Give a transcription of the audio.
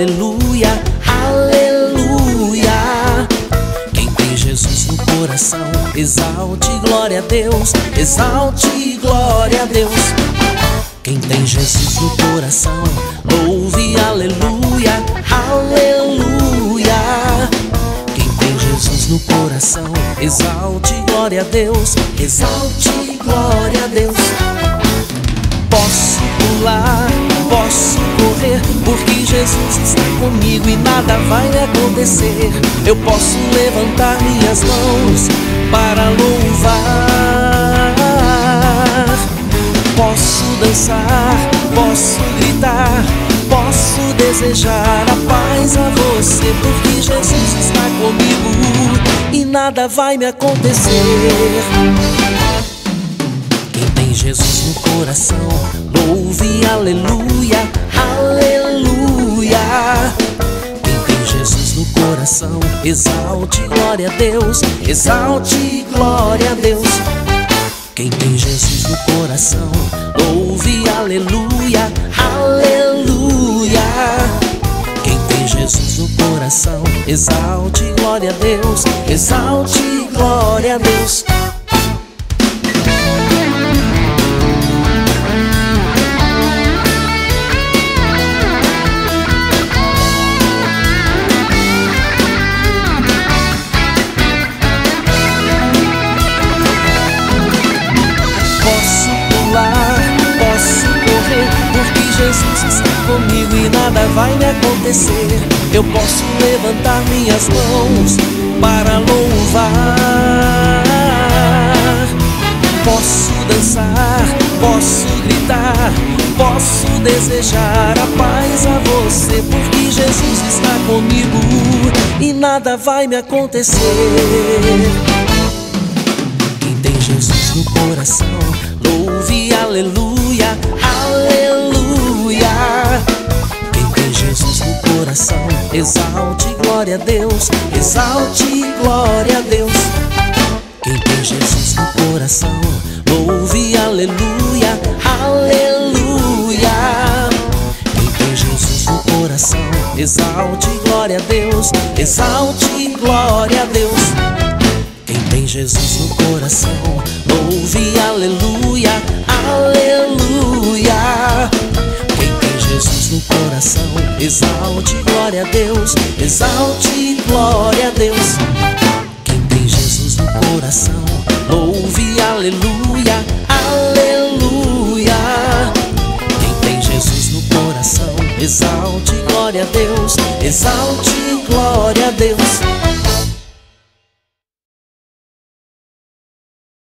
aleluia, aleluia. Quem tem Jesus no coração, exalte glória a Deus, exalte glória a Deus. Quem tem Jesus no coração, louve aleluia, aleluia. Quem tem Jesus no coração, exalte glória a Deus, exalte glória a Deus. Posso pular, Jesus está comigo e nada vai acontecer. Eu posso levantar minhas mãos para louvar. Posso dançar, posso gritar, posso desejar a paz a você, porque Jesus está comigo e nada vai me acontecer. Quem tem Jesus no coração, louve aleluia. Exalte glória a Deus, exalte glória a Deus. Quem tem Jesus no coração, ouve aleluia, aleluia. Quem tem Jesus no coração, exalte glória a Deus, exalte glória a Deus. Comigo e nada vai me acontecer. Eu posso levantar minhas mãos para louvar. Posso dançar, posso gritar, posso desejar a paz a você, porque Jesus está comigo e nada vai me acontecer. Quem tem Jesus no coração, exalte glória a Deus, exalte glória a Deus. Quem tem Jesus no coração, louve aleluia, aleluia. Quem tem Jesus no coração, exalte glória a Deus, exalte glória a Deus. Quem tem Jesus no coração, ouve aleluia, aleluia. Quem tem Jesus no coração, exalte glória a Deus, exalte glória a Deus. Quem tem Jesus no coração, ouve aleluia, aleluia. Quem tem Jesus no coração, exalte glória a Deus, exalte glória a Deus.